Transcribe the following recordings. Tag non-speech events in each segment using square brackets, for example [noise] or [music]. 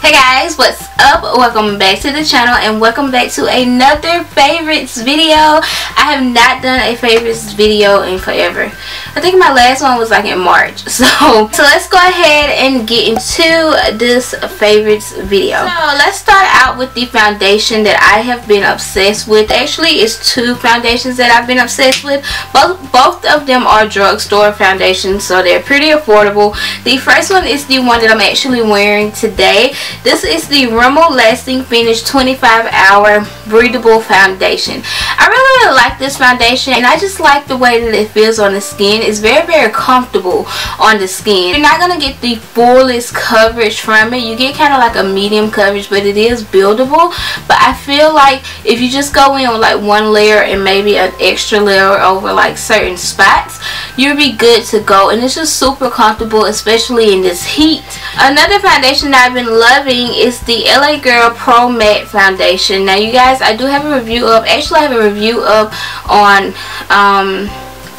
Hey guys, what's up? Welcome back to the channel and welcome back to another favorites video. I have not done a favorites video in forever. I think my last one was like in March. [laughs] So, so let's go ahead and get into this favorites video. So let's start out with the foundation that I have been obsessed with. Actually, it's two foundations that I've been obsessed with. Both, both of them are drugstore foundations, so they're pretty affordable. The first one is the one that I'm actually wearing today. This is the Rimmel Lasting Finish 25 Hour Breathable Foundation. I really, really like this foundation and I just like the way that it feels on the skin. It's very, very comfortable on the skin. You're not going to get the fullest coverage from it. You get kind of like a medium coverage but it is buildable. But I feel like if you just go in with like one layer and maybe an extra layer over like certain spots, you'll be good to go. And it's just super comfortable especially in this heat. Another foundation that I've been loving is the LA Girl Pro Matte Foundation. Now you guys, I do have a review of, actually I have a review of on um,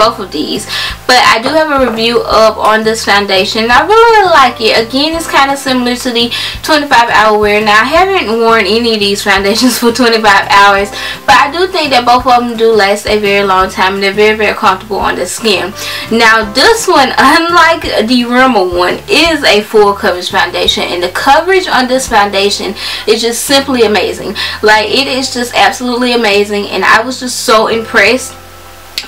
both of these. But I do have a review up on this foundation. I really, like it. Again it's kind of similar to the 25 hour wear. Now I haven't worn any of these foundations [laughs] for 25 hours but I do think that both of them do last a very long time and they're very very comfortable on the skin. Now this one [laughs] unlike the Rimmel one is a full coverage foundation and the coverage on this foundation is just simply amazing. Like it is just absolutely amazing and I was just so impressed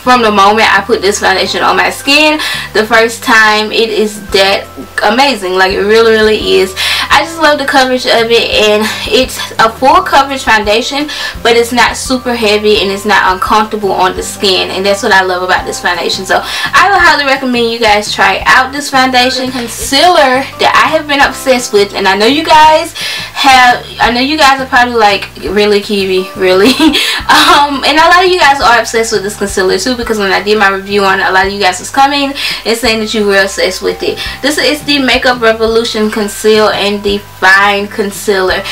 from the moment I put this foundation on my skin the first time it is that amazing. Like it really really is I just love the coverage of it and it's a full coverage foundation but it's not super heavy and it's not uncomfortable on the skin and that's what I love about this foundation. So I would highly recommend you guys try out this foundation concealer that I have been obsessed with and I know you guys have I know you guys are probably like really Keevie? Really? [laughs] Um and a lot of you guys are obsessed with this concealer too because when I did my review on it, a lot of you guys was coming and saying that you were obsessed with it. This is the Makeup Revolution Conceal and Define Concealer.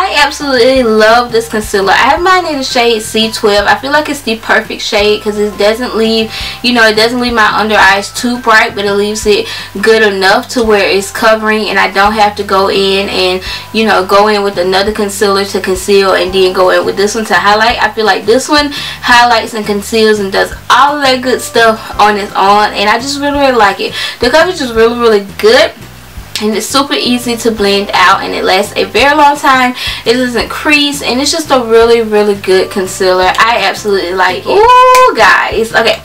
I absolutely love this concealer. I have mine in the shade C12. I feel like it's the perfect shade because it doesn't leave, you know, it doesn't leave my under eyes too bright, but it leaves it good enough to where it's covering and I don't have to go in and, you know, go in with another concealer to conceal and then go in with this one to highlight. I feel like this one highlights and conceals and does all that good stuff on its own and I just really, really like it. The coverage is really, really good and it's super easy to blend out and it lasts a very long time. It doesn't crease and it's just a really really good concealer. I absolutely like it. Ooh, guys. Okay.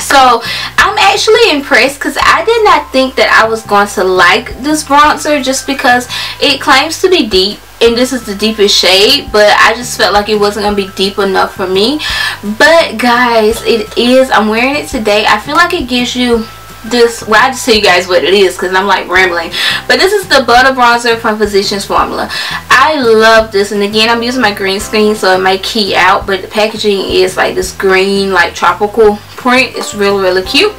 So I'm actually impressed because I did not think that I was going to like this bronzer just because it claims to be deep and this is the deepest shade but I just felt like it wasn't going to be deep enough for me. But guys it is I'm wearing it today. I feel like it gives you this well I just tell you guys what it is because I'm like rambling. But this is the butter bronzer from Physicians Formula. I love this and again I'm using my green screen so it might key out but the packaging is like this green like tropical print. It's really really cute.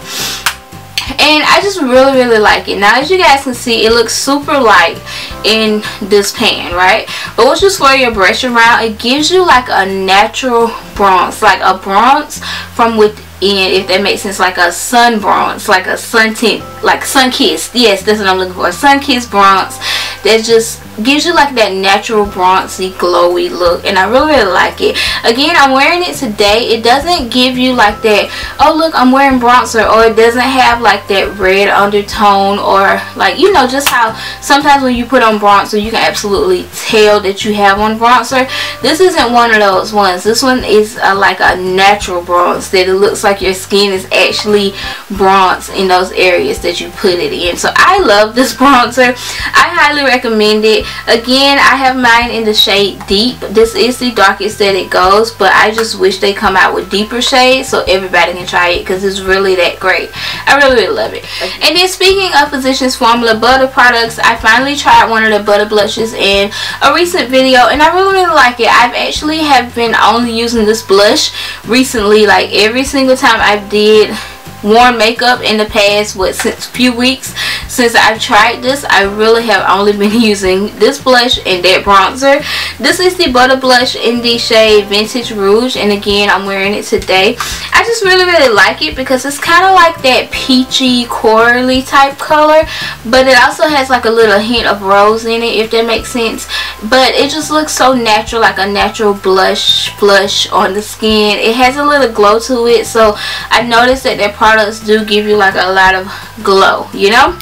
And I just really really like it. Now as you guys can see it looks super light in this pan right? But once you swirl your brush around it gives you like a natural bronze like a bronze from within if that makes sense like a sun bronze like a sun tint like sun kissed. Yes that's what I'm looking for. Sun kissed bronze. That just gives you like that natural bronzy glowy look and I really really like it. Again I'm wearing it today. It doesn't give you like that oh look I'm wearing bronzer or it doesn't have like that red undertone or like you know just how sometimes when you put on bronzer you can absolutely tell that you have on bronzer. This isn't one of those ones. This one is uh, like a natural bronze that it looks like your skin is actually bronze in those areas that you put it in. So I love this [laughs] bronzer. I highly recommend it again I have mine in the shade deep. This is the darkest that it goes but I just wish they come out with deeper shades so everybody can try it because it's really that great. I really really love it. And then speaking of Physicians Formula butter products I finally tried one of the butter blushes in a recent video and I really really like it. I've actually have been only using this blush recently like every single time I did worn makeup in the past what since few weeks since I've tried this I really have only [laughs] been using this blush and that bronzer. This is the butter blush in the shade vintage rouge and again I'm wearing it today. I just really really like it because it's kind of like that peachy corally type color but it also has like a little hint of rose in it if that makes sense. But it just looks so natural like a natural blush blush on the skin. It has a little glow to it so I noticed that their products do give you like a lot of glow you know?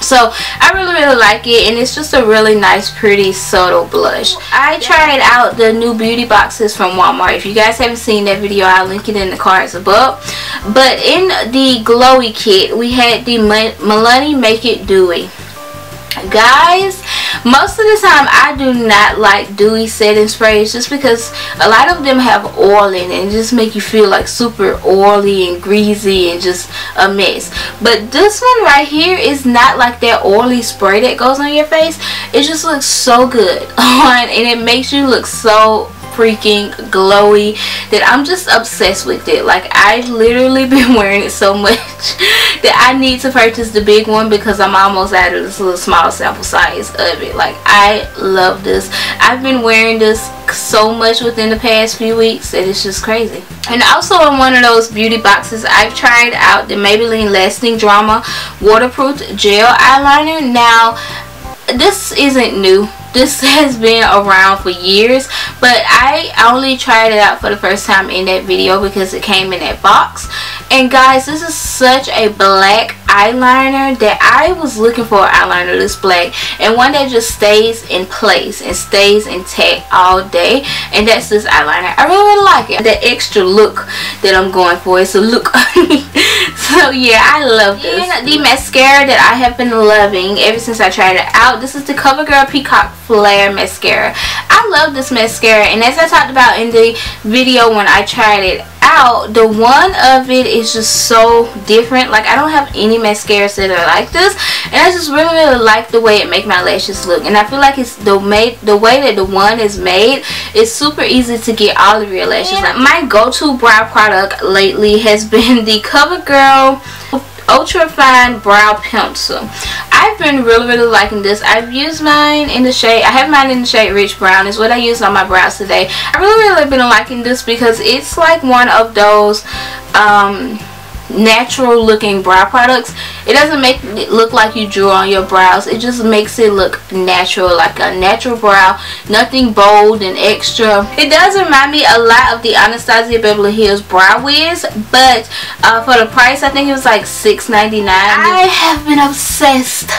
So I really really like it and it's just a really nice pretty subtle blush. I tried out the new beauty boxes from Walmart. If you guys haven't seen that video I'll link it in the cards above. But in the glowy kit we had the Milani Make It Dewy guys most of the time I do not like dewy setting sprays just because a lot of them have oil in it and just make you feel like super oily and greasy and just a mess. But this one right here is not like that oily spray that goes on your face. It just looks so good [laughs] on and it makes you look so freaking glowy that I'm just obsessed with it. Like I've literally [laughs] been wearing it so much [laughs] that I need to purchase the big one because I'm almost out of this little small sample size of it. Like I love this. I've been wearing this so much within the past few weeks that it's just crazy. And also in one of those beauty boxes I've tried out the Maybelline Lasting Drama Waterproof Gel Eyeliner. Now this isn't new this has been around for years but I only tried it out for the first time in that video because it came in that box. And guys this is such a black eyeliner that I was looking for an eyeliner this black and one that just stays in place and stays intact all day. And that's this eyeliner. I really, really like it. The extra look that I'm going for. It's a look [laughs] so yeah I love this. and the mascara that I have been loving ever since I tried it out. This is the CoverGirl Peacock Flare mascara. I love this mascara and as I talked about in the video when I tried it out the one of it is just so different. Like I don't have any mascaras that are like this and I just really really like the way it make my lashes look. And I feel like it's the made the way that the one is made it's super easy to get all of your lashes. Like my go-to brow product lately has [laughs] been the CoverGirl ultra fine brow pencil. I've been really really liking this. I've used mine in the shade I have mine in the shade rich brown. Is what I used on my brows today. I really really been liking this because it's like one of those um natural looking brow products it doesn't make it look like you drew on your brows. It just makes it look natural like a natural brow. Nothing bold and extra. It does remind me a lot of the Anastasia Beverly Hills brow wiz but uh, for the price I think it was like $6.99 I have been obsessed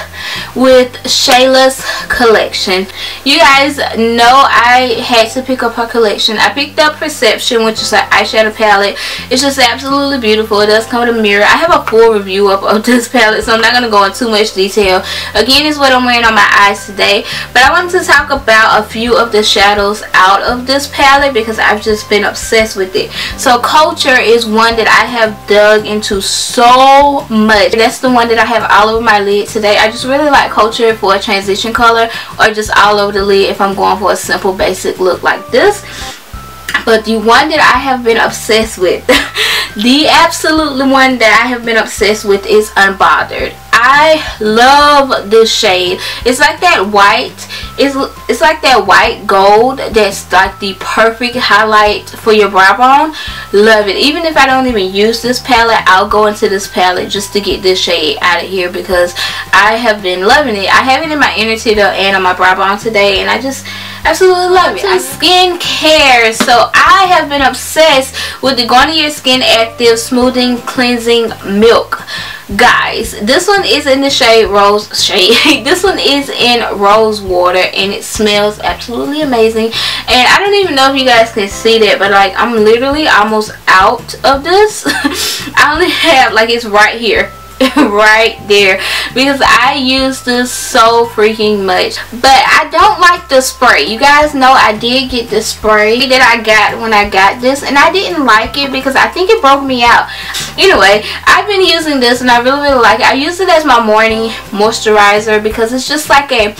with Shayla's collection. You guys know I had to pick up her collection. I picked up Perception which is an eyeshadow palette. It's just absolutely beautiful. It does come with a mirror. I have a full review up of this palette so I'm not going to go into too much detail. Again is what I'm wearing on my eyes today but I wanted to talk about a few of the shadows out of this palette because I've just been obsessed with it. So Culture is one that I have dug into so much. That's the one that I have all over my lid today. I just really like Culture for a transition color or just all over the lid if I'm going for a simple basic look like this but the one that I have been obsessed with [laughs] the absolute one that I have been obsessed with is Unbothered. I love this shade. It's like that white it's, it's like that white gold that's like the perfect highlight for your brow bone. Love it. Even if I don't even use this palette I'll go into this palette just to get this shade out of here because I have been loving it. I have it in my inner tear and on my brow bone today and I just absolutely love it. Skincare. So I have been obsessed with the Garnier Skin Active Smoothing Cleansing Milk. Guys, this one is in the shade Rose [laughs] shade. this one is in Rose Water and it smells absolutely amazing. And I don't even know if you guys can see that, but like I'm literally almost out of this. [laughs] I only have like it's right here [laughs] right there. Because I use this so freaking much. But I don't like the spray. You guys know I did get the spray that I got when I got this. And I didn't like it because I think it broke me out. Anyway I've been using this and I really really like it. I use it as my morning moisturizer because it's just like a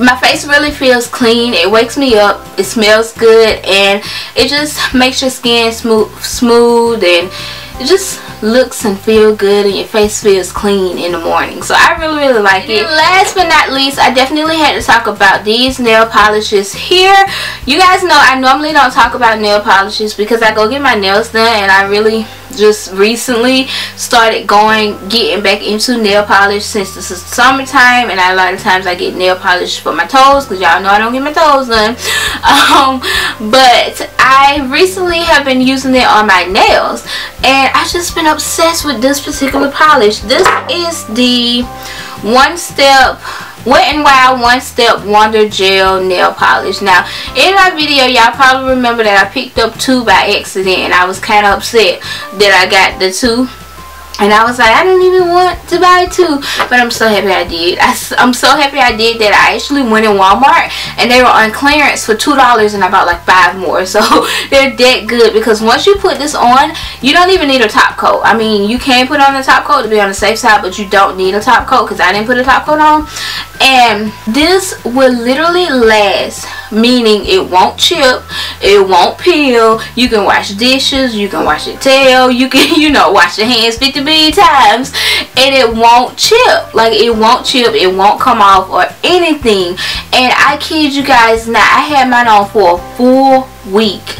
my face really feels clean. It wakes me up. It smells good. And it just makes your skin smooth smooth and it just looks and feel good and your face feels clean in the morning. So I really really like it. Last but not least I definitely had to talk about these nail polishes here. You guys know I normally don't talk about nail polishes because I go get my nails done and I really just recently started going getting back into nail polish since this is summertime and I, a lot of times I get nail polish for my toes because y'all know I don't get my toes done. [laughs] Um, but I recently have been using it on my nails and I've just been obsessed with this particular polish. This is the one step Wet n Wild One Step Wonder Gel Nail Polish. Now, in my video, y'all probably remember that I picked up two by accident and I was kind of upset that I got the two and I was like, I didn't even want to buy two. But I'm so happy I did. I, am so happy I did that I actually went in Walmart. And they were on clearance for $2 and I bought like five more. [laughs] So they're that good. Because once you put this on, you don't even need a top coat. I mean, you can put on a top coat to be on the safe side. But you don't need a top coat. Because I didn't put a top coat on. And this will literally last meaning it won't chip it won't peel. You can wash dishes you can wash your tail you can [laughs] you know wash your hands 50 million times and it won't chip. Like it won't chip it won't come off or anything. And I kid you guys not I had mine on for a full week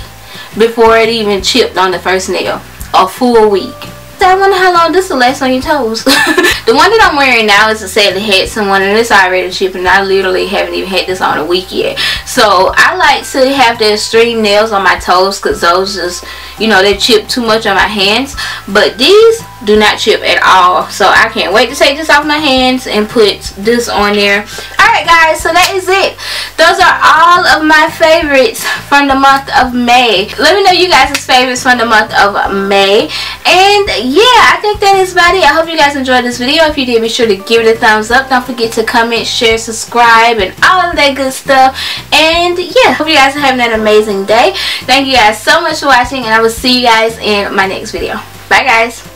before it even chipped on the first nail. A full week I wonder how long this will last on your toes. [laughs] the one that I'm wearing now is a Sadly Handsome one and it's already cheap and I literally haven't even had this on a week yet. So I like to have the extreme nails on my toes because those just, you know, they chip too much on my hands. But these do not chip at all. So I can't wait to take this off my hands and put this on there. Alright guys, so that is it. Those are all of my favorites from the month of May. Let me know you guys' favorites from the month of May. And yeah, I think that is about it. I hope you guys enjoyed this video. If you did, be sure to give it a thumbs up. Don't forget to comment, share, subscribe, and all of that good stuff. And yeah, hope you guys are having an amazing day. Thank you guys so much for watching, and I will see you guys in my next video. Bye guys.